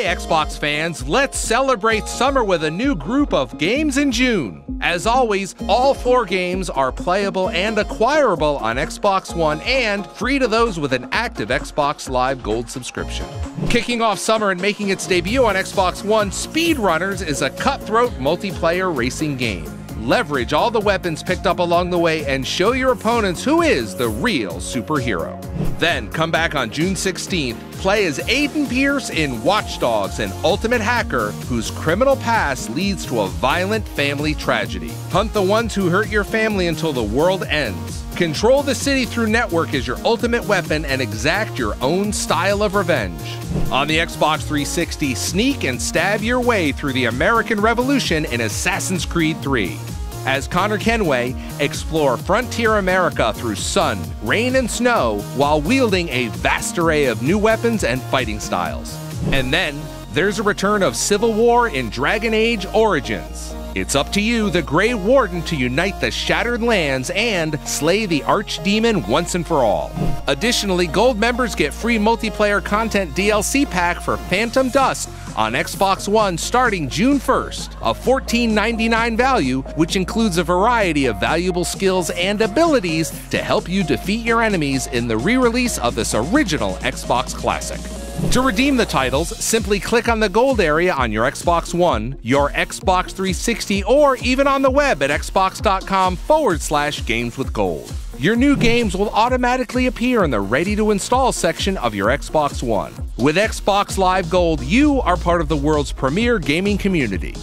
Hey Xbox fans, let's celebrate summer with a new group of games in June. As always, all four games are playable and acquirable on Xbox One and free to those with an active Xbox Live Gold subscription. Kicking off summer and making its debut on Xbox One, Speedrunners is a cutthroat multiplayer racing game. Leverage all the weapons picked up along the way and show your opponents who is the real superhero. Then come back on June 16th, play as Aiden Pearce in Watch Dogs, an ultimate hacker whose criminal past leads to a violent family tragedy. Hunt the ones who hurt your family until the world ends. Control the city through network as your ultimate weapon and exact your own style of revenge. On the Xbox 360, sneak and stab your way through the American Revolution in Assassin's Creed 3. As Connor Kenway, explore frontier America through sun, rain, and snow while wielding a vast array of new weapons and fighting styles. And then, there's a return of Civil War in Dragon Age Origins. It's up to you, the Grey Warden, to unite the shattered lands and slay the Archdemon once and for all. Additionally, Gold members get free multiplayer content DLC pack for Phantom Dust on Xbox One starting June 1st, a $14.99 value, which includes a variety of valuable skills and abilities to help you defeat your enemies in the re release of this original Xbox Classic. To redeem the titles, simply click on the gold area on your Xbox One, your Xbox 360, or even on the web at xbox.com forward slash games with gold. Your new games will automatically appear in the ready to install section of your Xbox One. With Xbox Live Gold, you are part of the world's premier gaming community.